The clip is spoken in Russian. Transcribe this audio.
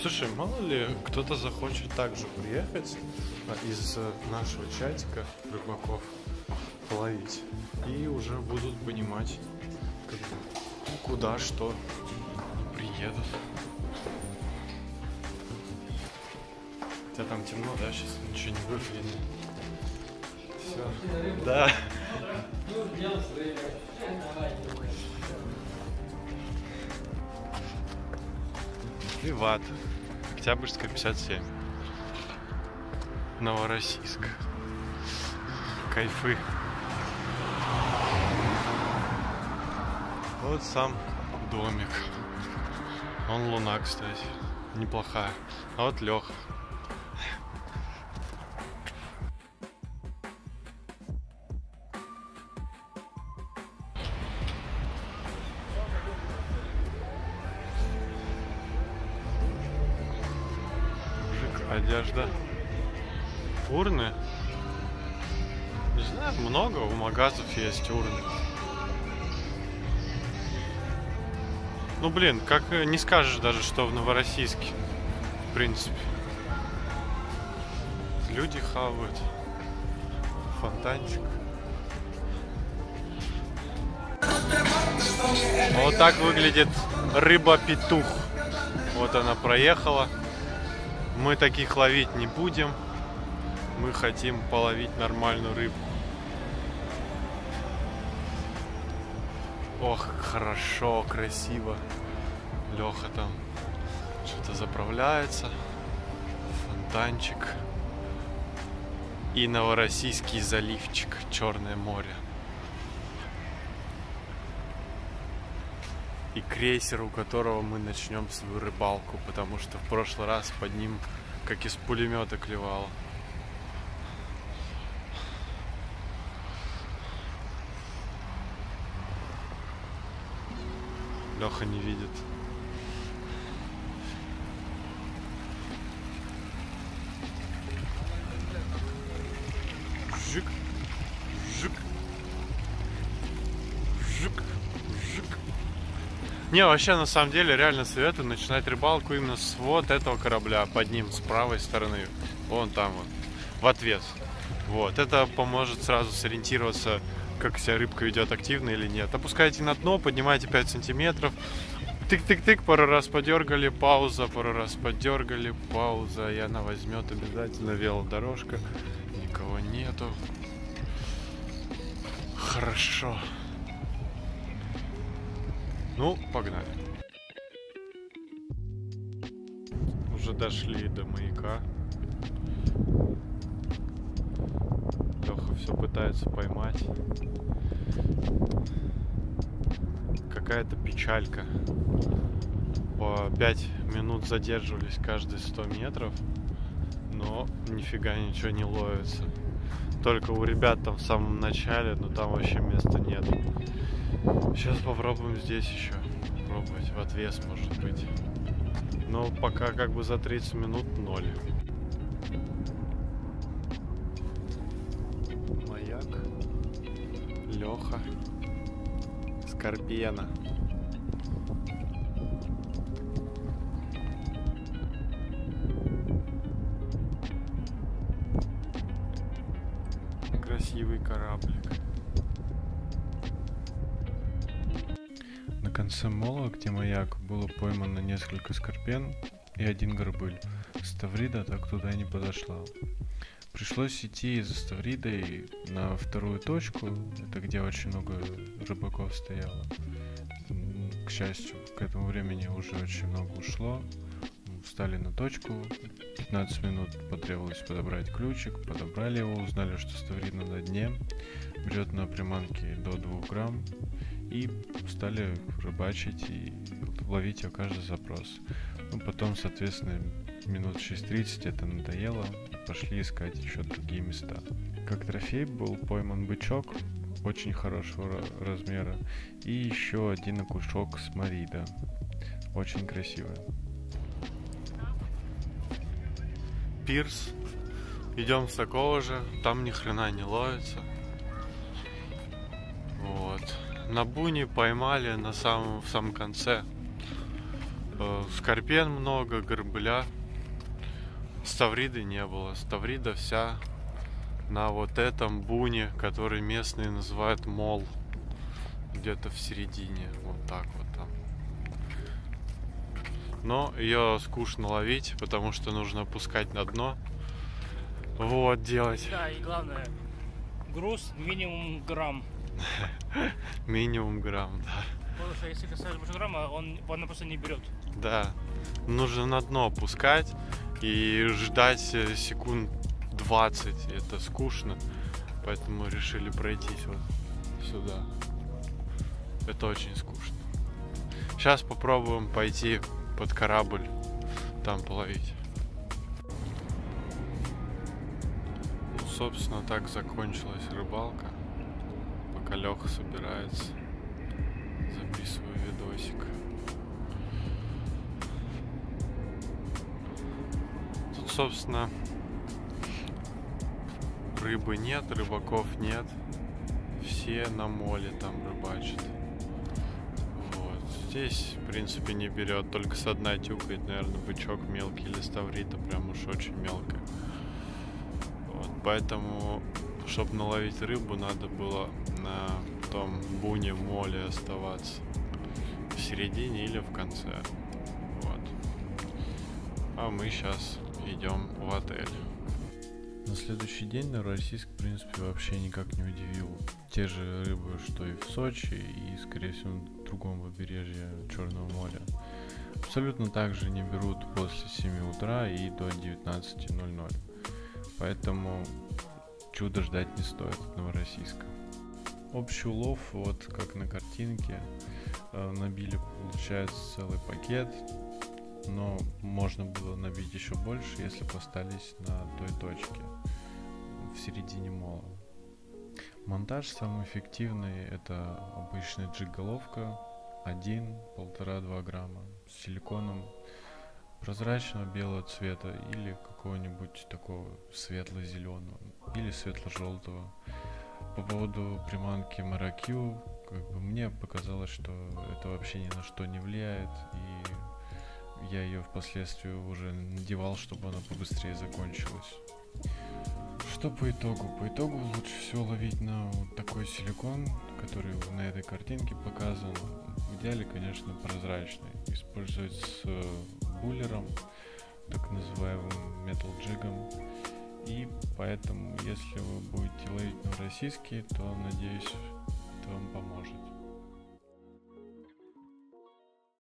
Слушай, мало ли кто-то захочет также приехать а, из э, нашего чатика рыбаков половить. И уже будут понимать, как бы, куда что приедут. Хотя там темно, да, сейчас ничего не выглядит. Все. Да. Виват. Октябрьская, 57. Новороссийск. Кайфы. Вот сам домик. Он луна, кстати. Неплохая. А вот Леха. Одежда. Урны. Не знаю, много у магазов есть урны. Ну блин, как э, не скажешь даже, что в Новороссийске. В принципе. Люди хавают. Фонтанчик. Вот так выглядит рыба-петух. Вот она проехала. Мы таких ловить не будем. Мы хотим половить нормальную рыбу. Ох, хорошо, красиво. Леха там что-то заправляется. Фонтанчик. И Новороссийский заливчик, Черное море. И крейсер, у которого мы начнем свою рыбалку, потому что в прошлый раз под ним как из пулемета клевало. Леха не видит. Жик, Не, вообще, на самом деле, реально советую начинать рыбалку именно с вот этого корабля, под ним, с правой стороны. Вон там вот, в ответ. Вот, это поможет сразу сориентироваться, как себя рыбка ведет активно или нет. Опускайте на дно, поднимайте 5 сантиметров. Тык-тык-тык, пару раз подергали, пауза, пару раз подергали, пауза. И она возьмет обязательно велодорожка. Никого нету. Хорошо. Ну, погнали. Уже дошли до маяка. Леха все пытается поймать. Какая-то печалька. По 5 минут задерживались каждые 100 метров, но нифига ничего не ловится. Только у ребят там в самом начале, но там вообще места нет. Сейчас попробуем здесь еще. Пробовать в отвес, может быть. Но пока как бы за 30 минут ноль. Маяк. Леха. Скорпена. Красивый кораблик. Конце мола, где маяк, было поймано несколько скорпен и один горбыль. Ставрида так туда и не подошла. Пришлось идти за Ставридой на вторую точку, это где очень много рыбаков стояло. К счастью, к этому времени уже очень много ушло. Встали на точку, 15 минут потребовалось подобрать ключик, подобрали его, узнали, что Ставрида на дне, берет на приманке до 2 грамм, и стали рыбачить и ловить ее каждый запрос. Ну, потом, соответственно, минут через 30 это надоело, пошли искать еще другие места. Как трофей был пойман бычок очень хорошего ра- размера и еще один окушок с марида. Очень красивый. Пирс. Идем с такого же. Там ни хрена не ловится. На буне поймали на самом, в самом конце. Э, скорпен много, горбыля. Ставриды не было. Ставрида вся на вот этом буне, который местные называют мол. Где-то в середине. Вот так вот там. Но ее скучно ловить, потому что нужно опускать на дно. Вот, делать. Да, и главное, груз минимум грамм. Минимум грамм, да. Потому что если касается больше грамма, он, он просто не берет. Да. Нужно на дно опускать и ждать э, секунд 20. Это скучно. Поэтому решили пройтись вот сюда. Это очень скучно. Сейчас попробуем пойти под корабль, там половить. Ну, собственно, так закончилась рыбалка. Пока Леха собирается, записываю видосик. Тут, собственно, рыбы нет, рыбаков нет. Все на моле там рыбачат. Вот. Здесь, в принципе, не берет. Только с дна тюкает, наверное, бычок мелкий или ставрита, прям уж очень мелкая. Вот. Поэтому, чтобы наловить рыбу, надо было на том буне моле оставаться. В середине или в конце. Вот. А мы сейчас идем в отель. На следующий день Новороссийск, в принципе, вообще никак не удивил. Те же рыбы, что и в Сочи, и, скорее всего, на другом побережье Черного моря. Абсолютно так же не берут после 7 утра и до 19.00. Поэтому чудо ждать не стоит от Новороссийска. Общий улов, вот как на картинке, э, набили, получается, целый пакет, но можно было набить еще больше, если бы остались на той точке в середине мола. Монтаж самый эффективный это обычная джиг-головка 1, 1,5-2 грамма с силиконом прозрачного белого цвета или какого-нибудь такого светло-зеленого или светло-желтого. По поводу приманки Маракью, как бы мне показалось, что это вообще ни на что не влияет и я ее впоследствии уже надевал, чтобы она побыстрее закончилась. Что по итогу? По итогу лучше всего ловить на вот такой силикон, который на этой картинке показан. Идеале, конечно, прозрачный. Использовать с э, буллером, так называемым metal джигом. И поэтому, если вы будете ловить на российский, то, надеюсь, это вам поможет.